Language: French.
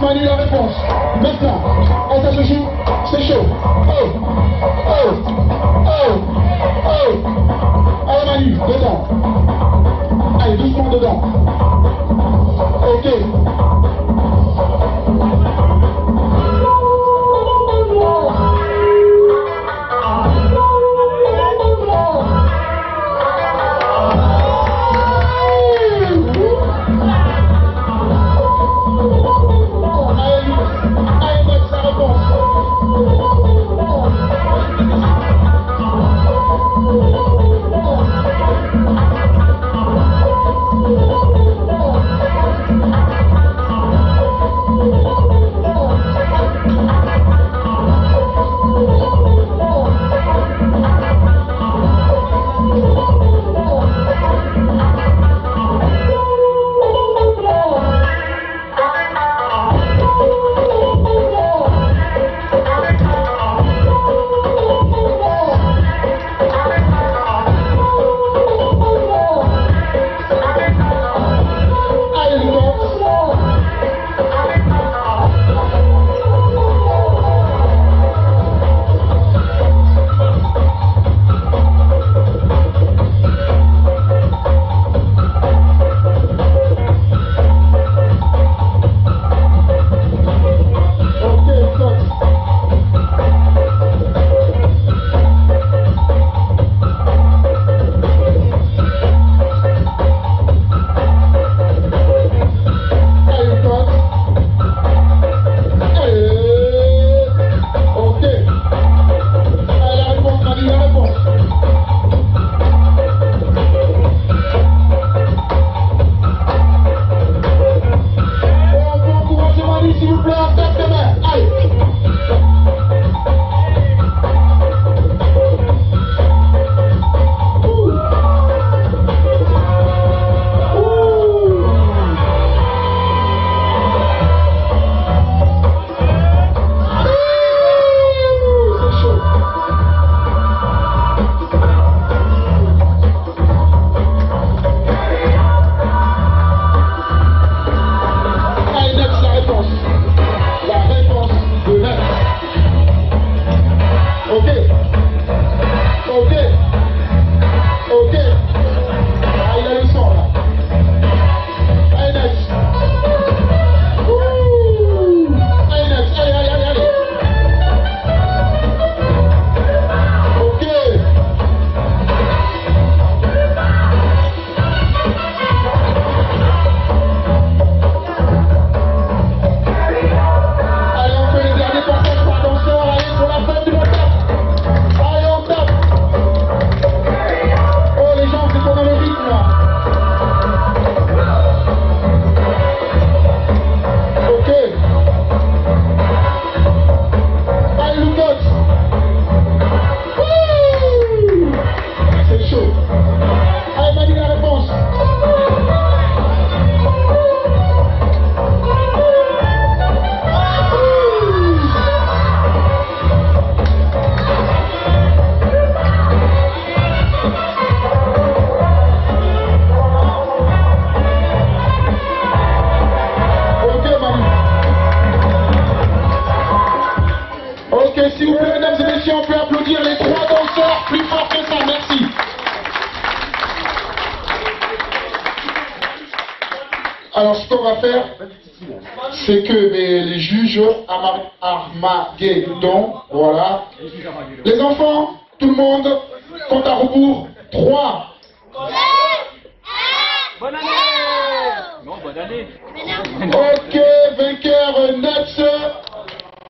Maintenant, on ça se joue, c'est chaud. Oh, oh, oh, oh. Allez Manu, dedans. Allez, doucement dedans. Ok. Ok. Ok. Ok, s'il vous plaît, mesdames et messieurs, on peut applaudir les trois danseurs plus fort que ça. Merci. Alors, ce qu'on va faire, c'est que les, les juges Armageddon, voilà. Les enfants, tout le monde, compte à rebours. 3, Bonne année Non, bonne année Ok, vainqueur Nuts